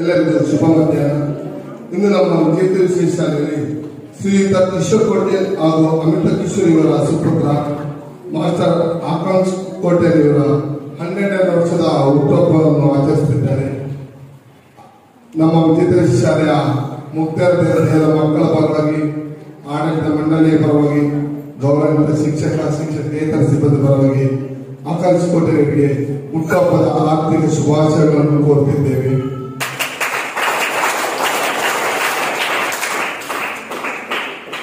ಎಲ್ಲರಿಗೂ ಶುಭ ಮಧ್ಯಾಹ್ನ ಇಂದು ನಮ್ಮ ವಿಶೇಷ ಶಾಲೆಯಲ್ಲಿ ಶ್ರೀಯುತ ಕಿಶೋರ್ ಕೋಟೆ ಹಾಗೂ ಅಮಿತ ಕಿಶೋರ್ ಇವರ ಸುಪುತ್ರ ಮಾಸ್ಟರ್ ಆಕಾಂಕ್ಷ್ ಕೋಟೆ ಇವರ ಹನ್ನೆರಡನೇ ವರ್ಷದ ಹುಟ್ಟುಹಬ್ಬವನ್ನು ಆಚರಿಸುತ್ತಿದ್ದಾರೆ. ನಮ್ಮ ವಿಚಿತ್ರ ಶಾಲೆಯ ಮುಕ್ತಾಯ ಮಕ್ಕಳ ಪರವಾಗಿ, ಆಡಳಿತ ಮಂಡಳಿಯ ಪರವಾಗಿ ಗೌರವಿತ ಶಿಕ್ಷಕ, ಶಿಕ್ಷಕೇತರ ಸಿಬ್ಬಂದಿ ಪರವಾಗಿ ಆಕಾಂಕ್ಷ ಕೋಟೆಯವರಿಗೆ ಹುಟ್ಟುಹಬ್ಬದ ಆರ್ಥಿಕ ಶುಭಾಶಯಗಳನ್ನು ಕೋರುತ್ತಿದ್ದೇವೆ.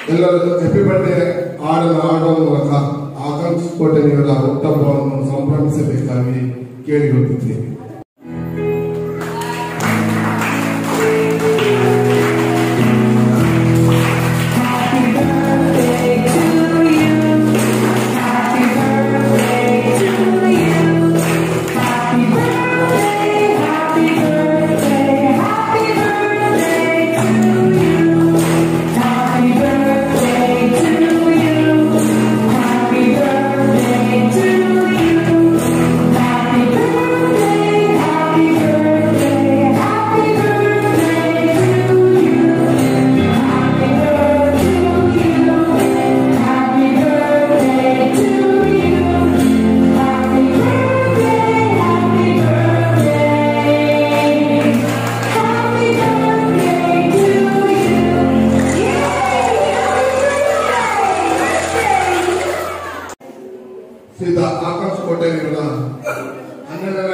ಎಲ್ಲರೂ ಹ್ಯಾಪಿ ಬರ್ಡೇ ಹಾಡನ್ನು ಹಾಡುವ ಮೂಲಕ ಆಕಾಂಕ್ಷ ನೀವೆಲ್ಲ ಹುಟ್ಟಹಬ್ಬವನ್ನು ಸಂಭ್ರಮಿಸಬೇಕಾಗಿ ಕೇಳಿ ಶ್ರೀತ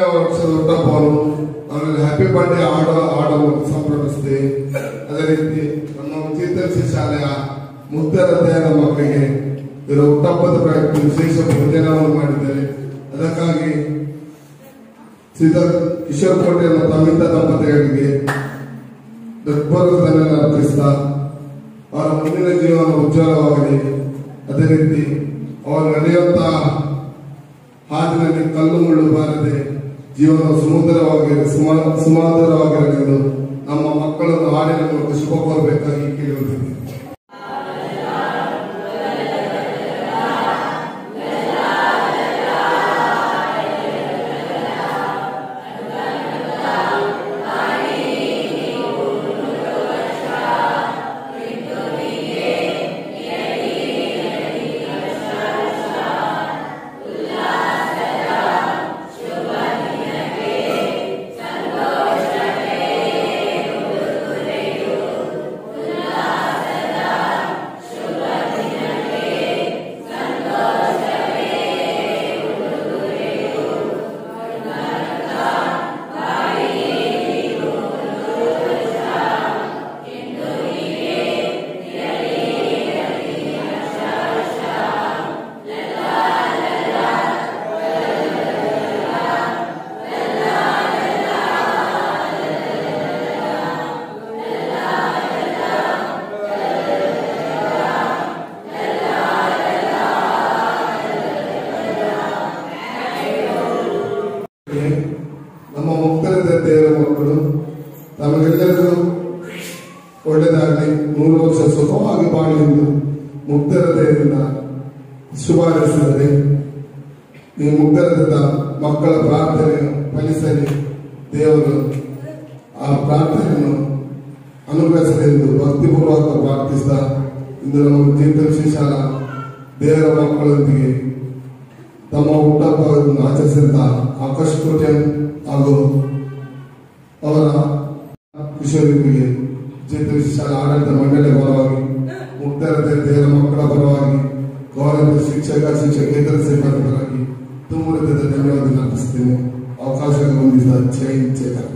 ಹನ್ನೆರಡನೇ ವರ್ಷದ ಹುಟ್ಟುಹಬ್ಬವನ್ನು ಆಮೇಲೆ ಹ್ಯಾಪಿ ಬರ್ಡೇ ಆಡೋ ಆಡಲು ಸಂಭ್ರಮಿಸಿದೆ. ಅದೇ ರೀತಿ ನಮ್ಮ ಚೇತರಿಸಿ ಶಾಲೆಯ ಮುದ್ದರತೆಯರ ಮಕ್ಕಳಿಗೆ ಇದರ ಹುಟ್ಟಹಬ್ಬದ ಪ್ರಯುಕ್ತ ವಿಶೇಷ ಭೋಜನವನ್ನು ಮಾಡಿದ್ದಾರೆ. ಅದಕ್ಕಾಗಿ ಸಿದ್ಧ ಕಿಶೋರ್ ಕೋಟೆ ತಮ್ಮಿಂದ ದಂಪತಿಗಳಿಗೆ ಹೃತ್ಪೂರ್ವಕವನ್ನು ಅರ್ಪಿಸ್ತಾ ಅವರ ಮುಂದಿನ ಜೀವನ ಉಜ್ವಲವಾಗಲಿ. ಅದೇ ರೀತಿ ಅವರು ನಡೆಯುವಂತಹ ಹಾದಿನಲ್ಲಿ ಕಲ್ಲು ಮುಳ್ಳು ಬಾರದೆ ಜೀವನ ಸುಮಧುರವಾಗಿರಲಿ ಸುಮ ಸುಮಧುರವಾಗಿರಲೆಂದು ನಮ್ಮ ಮಕ್ಕಳನ್ನು ಹಾಡಿನ ಮೂಲಕ ಶುಭ ಕೋರಬೇಕಾಗಿ ಕೇಳುವುದಿದೆ ಮುಕ್ತರ ದೇವರಿಂದ ಶುಭಾರೈಸಿದರೆ. ಈ ಮುಕ್ತರದ ಮಕ್ಕಳ ಪ್ರಾರ್ಥನೆ, ಫಲಿಸಲಿ ದೇವರು ಆ ಪ್ರಾರ್ಥನೆಯನ್ನು ಅನುಗ್ರಹಿಸಲಿ ಎಂದು ಭಕ್ತಿಪೂರ್ವಕ ಪ್ರಾರ್ಥಿಸಿದ ಇಂದು ನಮ್ಮ ಜೀವಿತ ಶಾಲಾ ದೇವರ ಮಕ್ಕಳೊಂದಿಗೆ ತಮ್ಮ ಹುಟ್ಟಹಬ್ಬವನ್ನು ಆಚರಿಸಿದ ಆಕಾಶ್ ಕೋಟೆ ಹಾಗೂ ಅವರ ಕಿಶೋರಿಗೆ ಜೀವಿತ ಆಡಳಿತ ಮಂಡಳಿ ಪರವಾಗಿ ಮುಕ್ತಾಯ ದೇವರ ಮಕ್ಕಳ ಪರವಾಗಿ ಗೌರವ ಶಿಕ್ಷಕ ಶಿಕ್ಷಕೇತರ ಸಿಬ್ಬಂದಿ ಪರವಾಗಿ ತುಂಬ ಹೃದಯದ ಧನ್ಯವಾದ ಅರ್ಪಿಸುತ್ತೇನೆ ಅವಕಾಶ ಹೊಂದಿದ ಜೈ ಚೇತನ